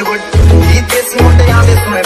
बॉलीवुड गीत देसी मुंडे आंदे सुने